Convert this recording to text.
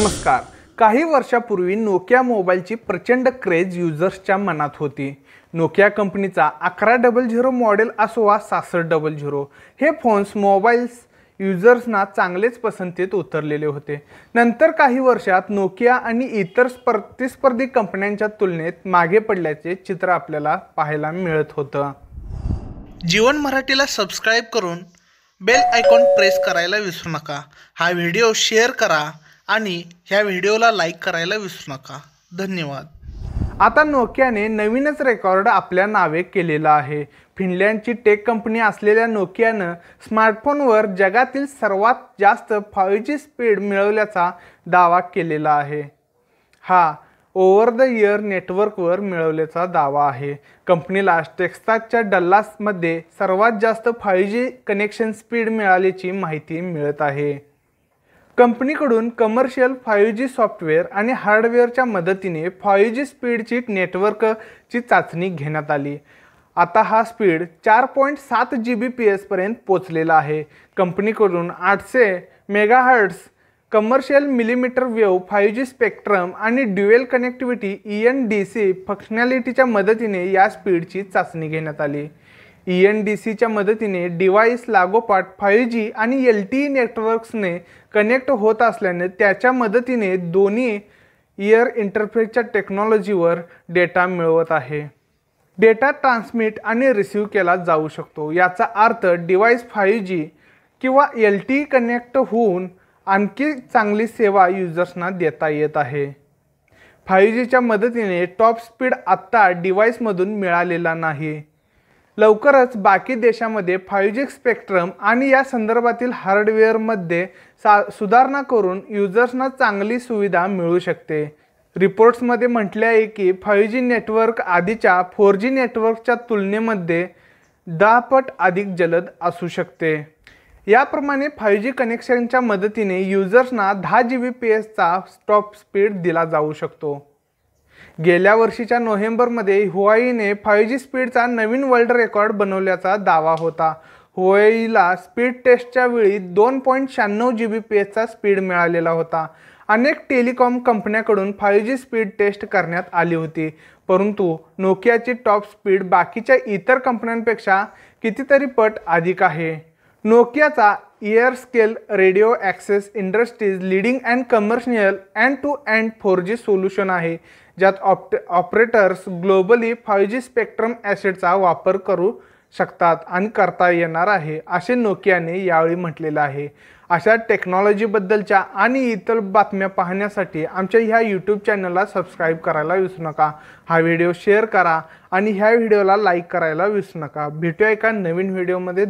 नमस्कार. काही वर्षापूर्वी नोकिया मोबाईलची प्रचंड क्रेज युजर्सच्या मनात होती. नोकिया कंपनीचा अकरा डबल झिरो मॉडेल असो वा सासष्ट डबल झिरो हे फोन्स मोबाईल्स युजर्सना चांगलेच पसंतीत उतरलेले होते. नंतर काही वर्षात नोकिया आणि इतर प्रतिस्पर्धी कंपन्यांच्या तुलनेत मागे पडल्याचे चित्र आपल्याला पाहायला मिळत होतं. जीवन मराठीला सबस्क्राईब करून बेल आयकॉन प्रेस करायला विसरू नका. हा व्हिडिओ शेअर करा. आणि ह्या व्हिडिओला लाईक करायला विसरू नका. धन्यवाद. आता नोकियाने नवीनच रेकॉर्ड आपल्या नावे केलेला आहे. फिनलँडची टेक कंपनी असलेल्या नोकियानं स्मार्टफोनवर जगातील सर्वात जास्त फाईव्ह जी स्पीड मिळवल्याचा दावा केलेला आहे. हा ओव्हर द इयर नेटवर्कवर मिळवल्याचा दावा आहे. कंपनीला टेक्सासच्या डल्लासमध्ये सर्वात जास्त फाईव्ह जी कनेक्शन स्पीड मिळाल्याची माहिती मिळत आहे. कंपनीकडून कमर्शियल फाईव्ह जी सॉफ्टवेअर आणि हार्डवेअरच्या मदतीने फाईव्ह जी स्पीडची नेटवर्कची चाचणी घेण्यात आली. आता हा स्पीड चार पॉईंट सात जी बी पी एसपर्यंत पोचलेला आहे. कंपनीकडून आठशे megahertz commercial millimetre wave five G spectrum आणि dual connectivity E N D C फंक्शनॅलिटीच्या मदतीने या स्पीडची चाचणी घेण्यात आली. ई एन डी सीच्या मदतीने डिव्हाइस लागोपाठ फाईव्ह जी आणि एल टी नेटवर्क्सने कनेक्ट होत असल्याने त्याच्या मदतीने दोन्ही इयर इंटरफेसच्या टेक्नॉलॉजीवर डेटा मिळवत आहे. डेटा ट्रान्समिट आणि रिसीव्ह केला जाऊ शकतो. याचा अर्थ डिव्हाइस फाईव्ह जी किंवा एल टी कनेक्ट होऊन आणखी चांगली सेवा युजर्सना देता येत आहे. फाईव्ह जीच्या मदतीने टॉप स्पीड आत्ता डिव्हाइसमधून मिळालेला नाही. लवकरच बाकी देशामध्ये फायू जी स्पेक्ट्रम आणि या संदर्भातील हार्डवेअरमध्ये सा सुधारणा करून युजर्सना चांगली सुविधा मिळू शकते. रिपोर्ट्समध्ये म्हटले आहे की फायू जी नेटवर्क आधीच्या फोर जी नेटवर्कच्या तुलनेमध्ये दहा पट अधिक जलद असू शकते. याप्रमाणे फायू जी कनेक्शनच्या मदतीने युजर्सना दहा जी बी पी एसचा स्टॉप स्पीड दिला जाऊ शकतो. गेल्या वर्षीच्या नोव्हेंबरमध्ये हुवाईने फाय जी स्पीडचा नवीन वर्ल्ड रेकॉर्ड बनवल्याचा दावा होता. हुवाईला स्पीड टेस्टच्या वेळी दोन पॉईंट शहाण्णव जी बी पी एसचा स्पीड मिळालेला होता. अनेक टेलिकॉम कंपन्याकडून फाय जी स्पीड टेस्ट करण्यात आली होती. परंतु नोकियाची टॉप स्पीड बाकीच्या इतर कंपन्यांपेक्षा कितीतरी पट अधिक आहे. नोकियाचा air scale radio access industry's leading and commercial end to end four G solution आहे. ज्यात opt operators globally five G spectrum ॲसेटचा वापर करू शकतात आणि करता येणार आहे असे नोकियाने यावेळी म्हटलेलं आहे. अशा टेक्नॉलॉजीबद्दलच्या आणि इतर बातम्या पाहण्यासाठी आमच्या ह्या यूट्यूब चॅनलला सबस्क्राईब करायला विसरू नका. हा व्हिडिओ शेअर करा आणि ह्या व्हिडिओला लाईक करायला विसरू नका. भेटूया एका नवीन व्हिडिओमध्ये